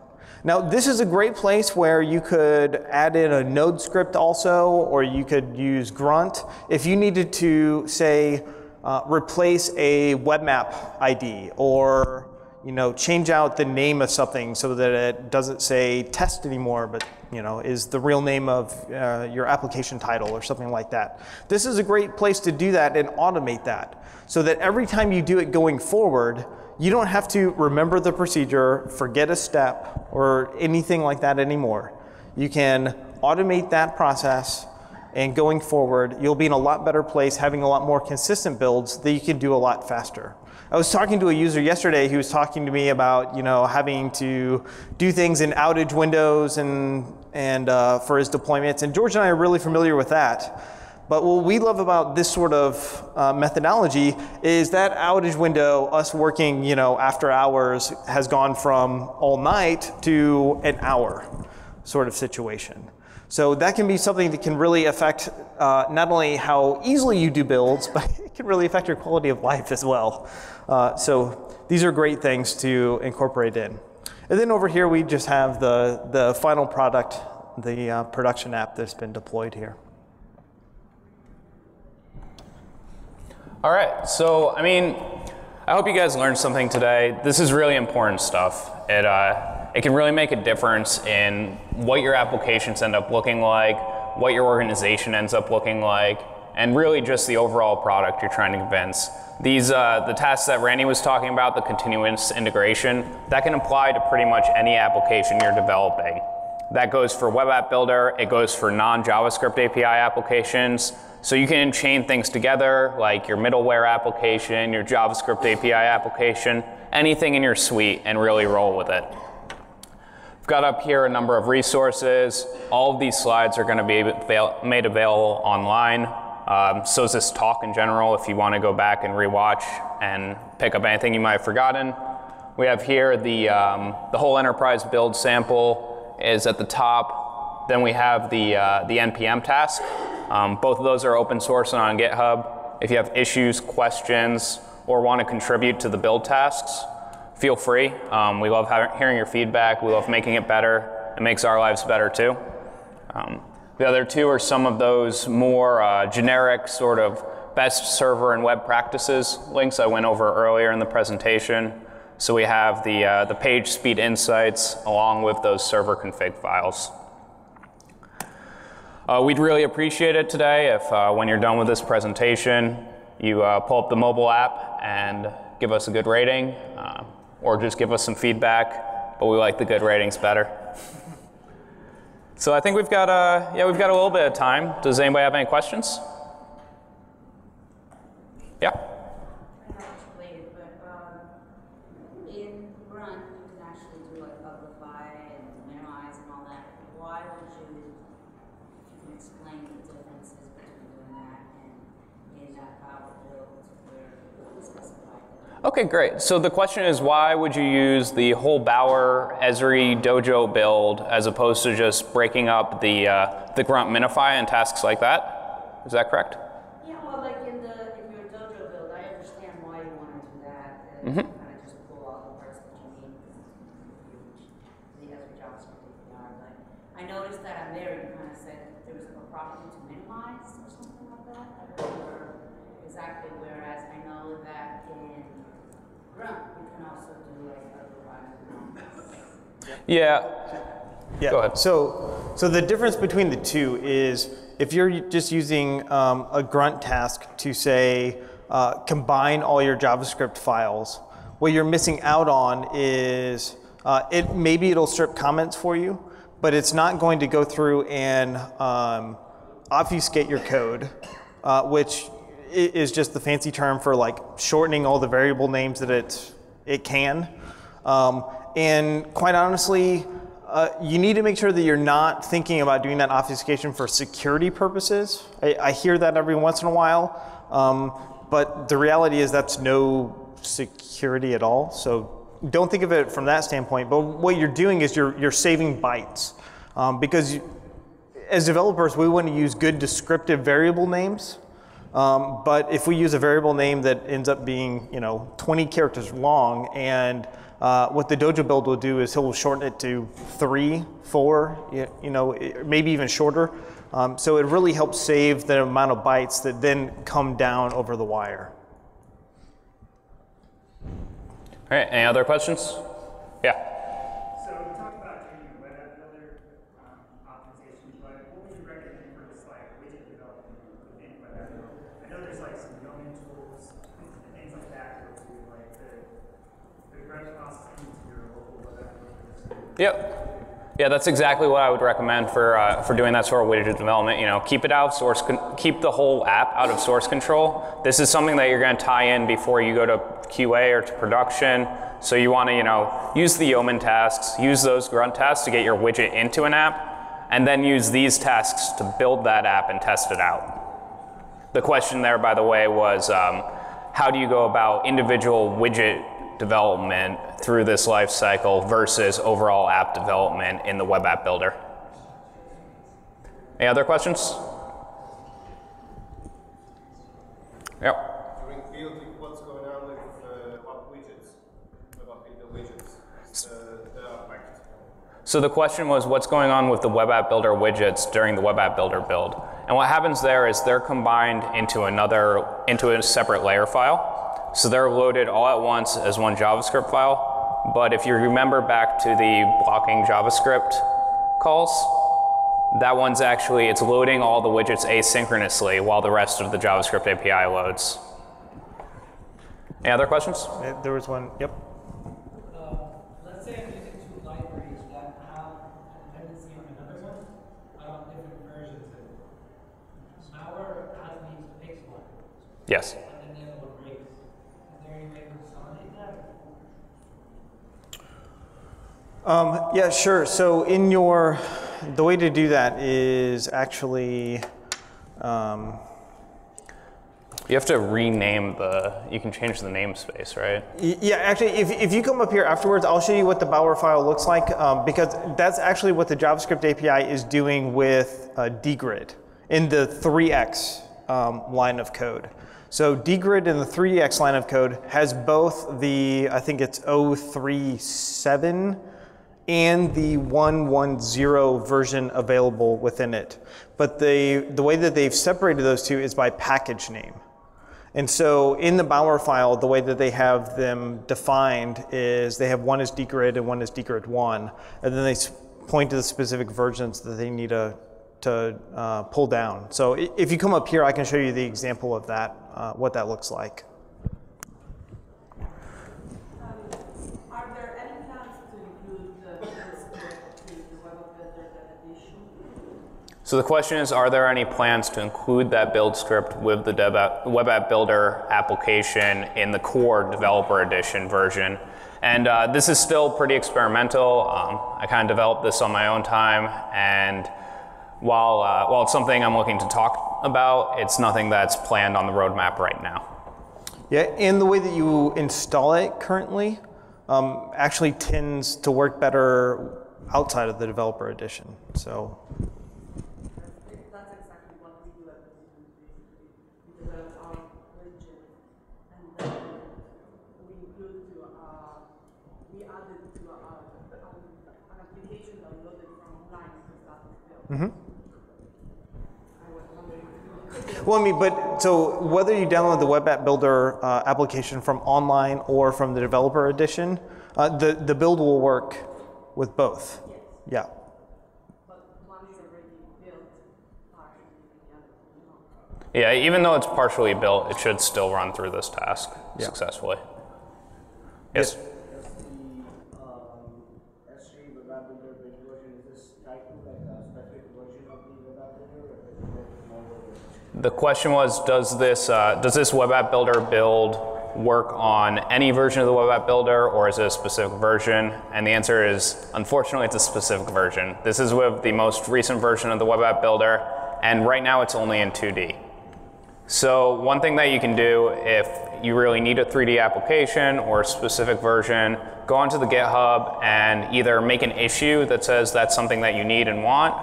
Now, this is a great place where you could add in a node script also, or you could use Grunt. If you needed to, say, uh, replace a web map ID or you know, change out the name of something so that it doesn't say test anymore, but you know, is the real name of uh, your application title or something like that. This is a great place to do that and automate that so that every time you do it going forward, you don't have to remember the procedure, forget a step, or anything like that anymore. You can automate that process and going forward, you'll be in a lot better place having a lot more consistent builds that you can do a lot faster. I was talking to a user yesterday who was talking to me about you know having to do things in outage windows and and uh, for his deployments. And George and I are really familiar with that. But what we love about this sort of uh, methodology is that outage window, us working you know after hours, has gone from all night to an hour sort of situation. So that can be something that can really affect uh, not only how easily you do builds, but it can really affect your quality of life as well. Uh, so these are great things to incorporate in. And then over here we just have the, the final product, the uh, production app that's been deployed here. All right, so I mean, I hope you guys learned something today. This is really important stuff. It, uh, it can really make a difference in what your applications end up looking like, what your organization ends up looking like, and really just the overall product you're trying to convince. These, uh, the tasks that Randy was talking about, the continuous integration, that can apply to pretty much any application you're developing. That goes for Web App Builder, it goes for non-JavaScript API applications, so you can chain things together, like your middleware application, your JavaScript API application, anything in your suite, and really roll with it. Got up here a number of resources. All of these slides are going to be made available online. Um, so is this talk in general if you want to go back and rewatch and pick up anything you might have forgotten. We have here the, um, the whole enterprise build sample is at the top. then we have the, uh, the NPM task. Um, both of those are open source and on GitHub. If you have issues, questions, or want to contribute to the build tasks, feel free. Um, we love hearing your feedback. We love making it better. It makes our lives better too. Um, the other two are some of those more uh, generic sort of best server and web practices links I went over earlier in the presentation. So we have the, uh, the page speed insights along with those server config files. Uh, we'd really appreciate it today if uh, when you're done with this presentation, you uh, pull up the mobile app and give us a good rating uh, or just give us some feedback, but we like the good ratings better. so I think we've got, uh, yeah, we've got a little bit of time. Does anybody have any questions? Yeah. Related, but um, in Grunt, you can actually do like uglify and minimize and all that. Why would you, if you can explain the differences between doing that and in that Bower build where it's specified? Okay, great. So the question is, why would you use the whole Bower Esri Dojo build as opposed to just breaking up the uh, the grunt minify and tasks like that? Is that correct? Yeah, well, like in the, in your dojo build, I understand why you want to do that. and Mhm. Kind of just pull all the parts that you need. The Esri JavaScript API, but I noticed that on there, you kind of said there was a property to minimize or something like that. I don't remember exactly, whereas I know that in Yeah. Yeah. Go ahead. So, so the difference between the two is if you're just using um, a grunt task to say uh, combine all your JavaScript files, what you're missing out on is uh, it maybe it'll strip comments for you, but it's not going to go through and um, obfuscate your code, uh, which i- is just the fancy term for like shortening all the variable names that it it can. Um, and quite honestly, uh, you need to make sure that you're not thinking about doing that obfuscation for security purposes. I, I hear that every once in a while, um, but the reality is that's no security at all. So don't think of it from that standpoint. But what you're doing is you're, you're saving bytes um, because you, as developers, we want to use good descriptive variable names. Um, but if we use a variable name that ends up being, you know, 20 characters long, and uh, what the Dojo build will do is he'll shorten it to three, four, you, you know, maybe even shorter. Um, so it really helps save the amount of bytes that then come down over the wire. All right. Any other questions? Yeah. So we talked about doing web app builder um, optimization, but what would you recommend for just like widget development in web app builder? I know there's like some yeoman tools and things like that go to like the the grunt processing to your local web app builders. Yep. Yeah, that's exactly what I would recommend for uh, for doing that sort of widget development. You know, keep it out of source, con- keep the whole app out of source control. This is something that you're going to tie in before you go to QA or to production. So you want to, you know, use the yeoman tasks, use those grunt tasks to get your widget into an app, and then use these tasks to build that app and test it out. The question there, by the way, was um, how do you go about individual widget development through this life cycle versus overall app development in the web app builder? Any other questions? Yep. During building, what's going on with uh, what widgets, about the widgets uh, that are packed? So the question was what's going on with the web app builder widgets during the web app builder build? And what happens there is they're combined into another into a separate layer file. So they're loaded all at once as one JavaScript file. But if you remember back to the blocking JavaScript calls, that one's actually it's loading all the widgets asynchronously while the rest of the JavaScript API loads. Any other questions? Uh, There was one, yep. Uh, let's say I'm using two libraries that have a dependency on another one, uh, different versions of it. Our has needs to fix one, Yes. and then the other one breaks. Is there any way to consolidate that? Um, yeah, sure. So in your, the way to do that is actually, um, You have to rename the. You can change the namespace, right? Yeah, actually, if, if you come up here afterwards, I'll show you what the Bower file looks like um, because that's actually what the JavaScript API is doing with uh, dgrid in the 3x um, line of code. So dgrid in the 3x line of code has both the, I think it's 037 and the 110 version available within it. But they, the way that they've separated those two is by package name. And so in the Bower file, the way that they have them defined is they have one as dgrid and one as dgrid one, and then they point to the specific versions that they need to, to uh, pull down. So if you come up here, I can show you the example of that, uh, what that looks like. Are there any plans to include the script to the web app builder edition? So the question is, are there any plans to include that build script with the Web App Builder application in the core Developer Edition version? And uh, this is still pretty experimental. Um, I kind of developed this on my own time, and while uh, while it's something I'm looking to talk about, it's nothing that's planned on the roadmap right now. Yeah, and the way that you install it currently um, actually tends to work better outside of the developer edition. So That's exactly what we do at the moment, basically. We develop our widget and then we include to, uh, we add it to, uh, an an application that we loaded from online because that was built. I was wondering if you could Well, I mean, but so whether you download the Web App Builder uh, application from online or from the developer edition, uh, the, the build will work with both. Yeah. but one is already built, partially, and the other is not. Yeah, even though it's partially built, it should still run through this task Yeah. successfully. Yes. Does the um, Esri web app builder bit version, is this tied to like a specific version of the web app builder or is it more of a The question was, does this, uh, does this web app builder build work on any version of the web app builder or is it a specific version? And the answer is, unfortunately, it's a specific version. This is with the most recent version of the web app builder, and right now it's only in 2D. So one thing that you can do if you really need a 3D application or a specific version, go onto the GitHub and either make an issue that says that's something that you need and want,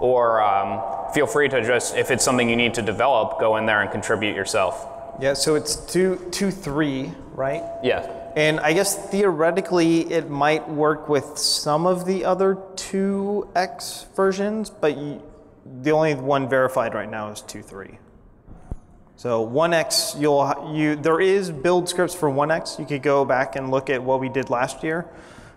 or um, feel free to just, if it's something you need to develop, go in there and contribute yourself. Yeah, so it's two, two, three, right? Yeah. And I guess theoretically it might work with some of the other 2x versions, but you, the only one verified right now is 2.3. So 1x, you'll you there is build scripts for 1x. You could go back and look at what we did last year,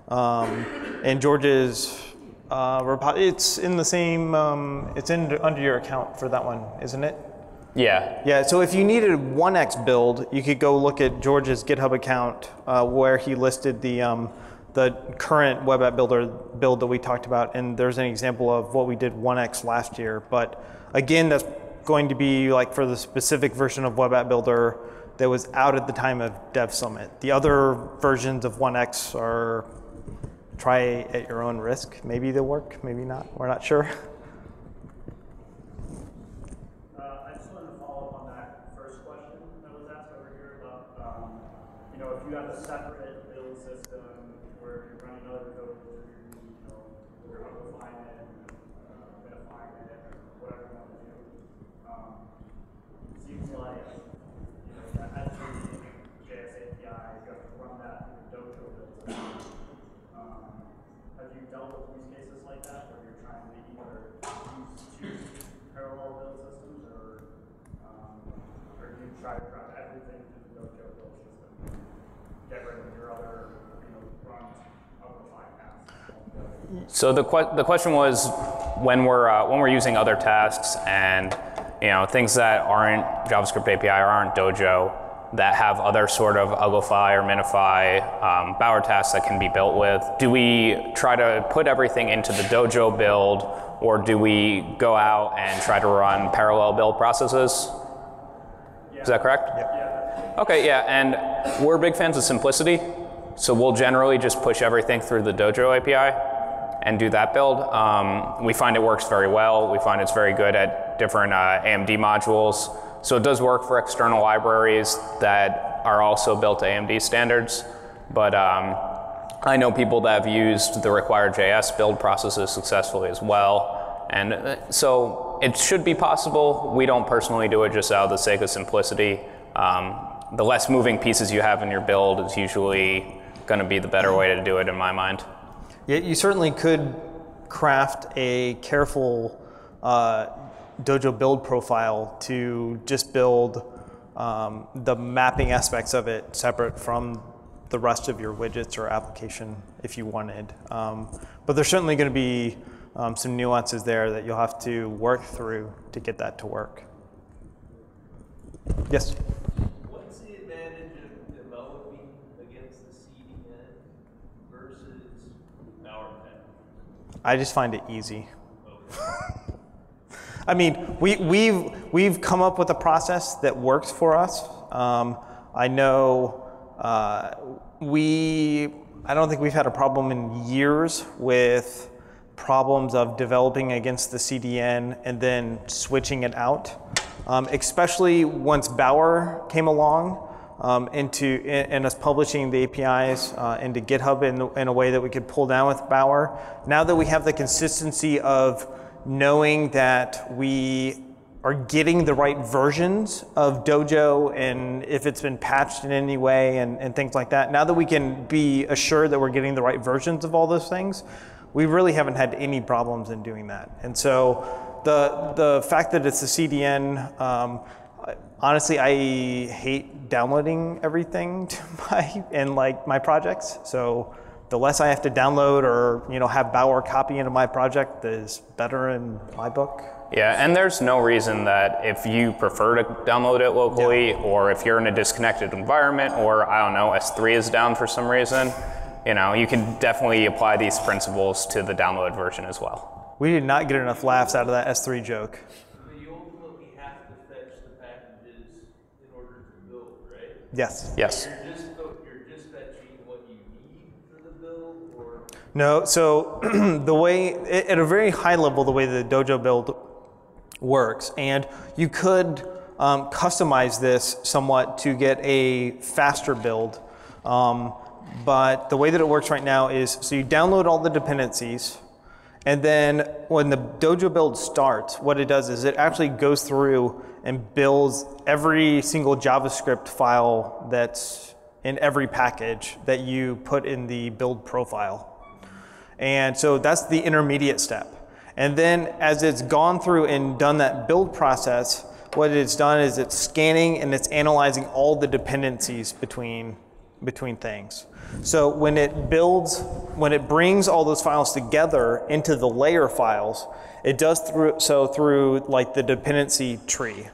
um, and George's. Uh, it's in the same. Um, it's in under your account for that one, isn't it? Yeah. Yeah, so if you needed a 1x build, you could go look at George's GitHub account uh, where he listed the, um, the current web app builder build that we talked about, and there's an example of what we did 1x last year. But again, that's going to be like for the specific version of web app builder that was out at the time of Dev Summit. The other versions of 1x are try at your own risk. Maybe they'll work, maybe not. We're not sure. I just wanted to follow up on that first question that was asked over here about, um, you you have a separate build system where you're, you know, it, uh, minifying it, whatever you want to do. Um, seems like, you know, you have to run that build. You dealt with use cases like that where you're trying to either use two parallel build systems or, um, or you try to run everything through the Dojo build system? Get rid of your other, you know, run amplified paths altogether? So the, que- the question was when we're, uh, when we're using other tasks and you know things that aren't JavaScript API or aren't Dojo that have other sort of uglify or minify um, Bower tasks that can be built with, do we try to put everything into the Dojo build or do we go out and try to run parallel build processes? Is that correct? Okay, yeah, and we're big fans of simplicity, so we'll generally just push everything through the Dojo API. and do that build. Um, we find it works very well. We find it's very good at different uh, AMD modules. So it does work for external libraries that are also built to AMD standards. But um, I know people that have used the RequireJS build processes successfully as well. And uh, so it should be possible. We don't personally do it just out of the sake of simplicity. Um, the less moving pieces you have in your build is usually going to be the better way to do it in my mind. Yeah, you certainly could craft a careful uh, Dojo build profile to just build um, the mapping aspects of it separate from the rest of your widgets or application if you wanted. Um, but there's certainly going to be um, some nuances there that you'll have to work through to get that to work. Yes? What's the advantage of developing against the CDN versus PowerPad? I just find it easy. I mean, we, we've, we've come up with a process that works for us. Um, I know uh, we, I don't think we've had a problem in years with problems of developing against the CDN and then switching it out. Um, especially once Bower came along um, into and us publishing the APIs uh, into GitHub in, in a way that we could pull down with Bower. Now that we have the consistency of knowing that we are getting the right versions of Dojo and if it's been patched in any way and, and things like that. Now that we can be assured that we're getting the right versions of all those things, we really haven't had any problems in doing that. And so the, the fact that it's a CDN, um, honestly, I hate downloading everything to my, and like my projects. So the less I have to download or you know have Bower copy into my project is better in my book. Yeah, and there's no reason that if you prefer to download it locally, or if you're in a disconnected environment, or I don't know, S3 is down for some reason, you know, you can definitely apply these principles to the download version as well. We did not get enough laughs out of that S3 joke. But you ultimately have to fetch the packages in order to build, right? Yes. Yes. You're just, fo- you're just fetching what you need for the build, or? No, so the way, at a very high level, the way the Dojo build works, and you could um, customize this somewhat to get a faster build. Um, but the way that it works right now is so you download all the dependencies, and then when the Dojo build starts, what it does is it actually goes through and builds every single JavaScript file that's in every package that you put in the build profile. And so that's the intermediate step. And then as it's gone through and done that build process, what it's done is it's scanning and it's analyzing all the dependencies between, between things. So when it builds, when it brings all those files together into the layer files, it does through, so through like the dependency tree.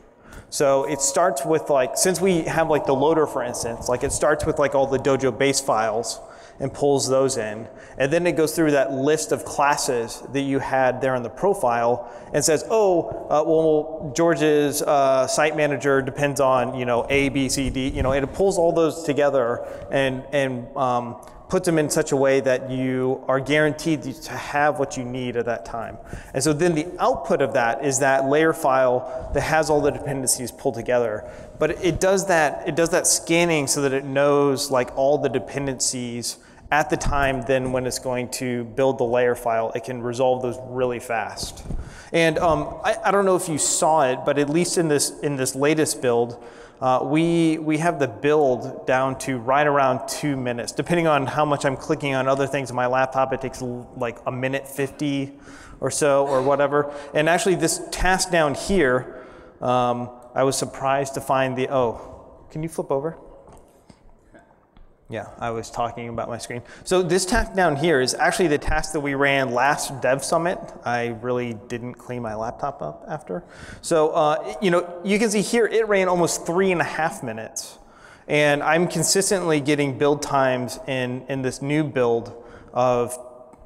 So it starts with like, since we have like the loader for instance, like it starts with like all the Dojo base files and pulls those in. And then it goes through that list of classes that you had there in the profile and says, oh, uh, well, George's uh, site manager depends on, you know, A, B, C, D, you know, and it pulls all those together and, and um, puts them in such a way that you are guaranteed to have what you need at that time. And so then the output of that is that layer file that has all the dependencies pulled together. But it does that, it does that scanning so that it knows like all the dependencies at the time then when it's going to build the layer file, it can resolve those really fast. And um, I, I, don't know if you saw it, but at least in this, in this latest build, uh, we, we have the build down to right around two minutes. Depending on how much I'm clicking on other things on my laptop, it takes like a minute 50 or so or whatever. And actually this task down here, um, I was surprised to find the, oh, can you flip over? Yeah, I was talking about my screen. So this task down here is actually the task that we ran last Dev Summit. I really didn't clean my laptop up after. So, uh, you know, you can see here it ran almost three and a half minutes. And I'm consistently getting build times in, in this new build of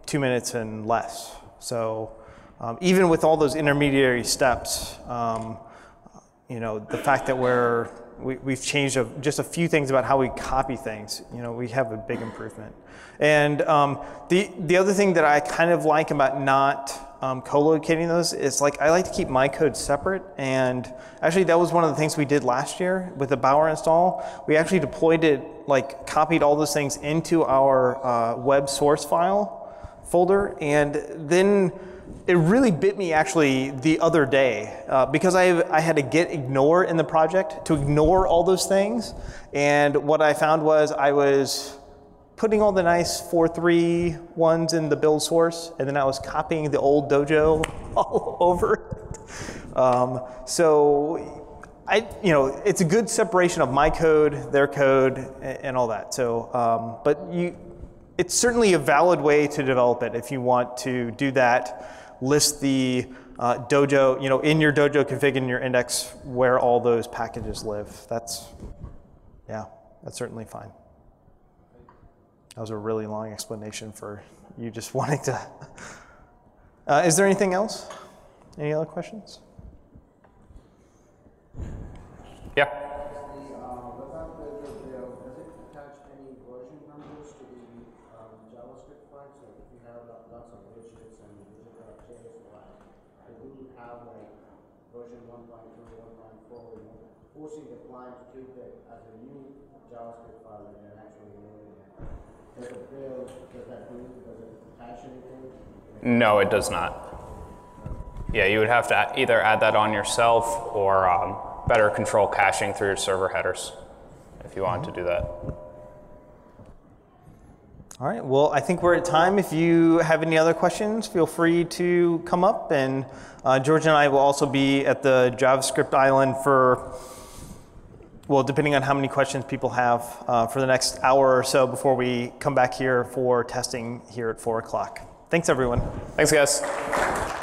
two minutes and less. So um, even with all those intermediary steps, um, you know, the fact that we're we, we've changed a, just a few things about how we copy things. You know, we have a big improvement. And um, the the other thing that I kind of like about not um, co-locating those is like I like to keep my code separate. And actually, that was one of the things we did last year with the Bower install. We actually deployed it, like copied all those things into our uh, web source file folder, and then it really bit me actually the other day uh, because I, I had to git ignore in the project to ignore all those things. And what I found was I was putting all the nice 4.3 ones in the build source, and then I was copying the old dojo all over it. Um, so I, you know, it's a good separation of my code, their code, and, all that. So, um, but you, it's certainly a valid way to develop it if you want to do that. List the uh, dojo, you know, in your dojo config in your index where all those packages live. That's, yeah, that's certainly fine. That was a really long explanation for you just wanting to. Uh, is there anything else? Any other questions? Yeah. The uh, web app builder build, does it attach any version numbers to the um, JavaScript file? So if you have lo- lots of widgets and widget.js, like, I do have like version 1.2, 1.4, you know, forcing the client to treat it as a new JavaScript file and then actually loading it. Does it build, does that do, does it attach anything? No, it does not. Yeah, you would have to either add that on yourself or um, better control caching through your server headers if you want to do that. All right, well, I think we're at time. If you have any other questions, feel free to come up. And uh, George and I will also be at the JavaScript island for, well, depending on how many questions people have, uh, for the next hour or so before we come back here for testing here at 4 o'clock. Thanks, everyone. Thanks, guys.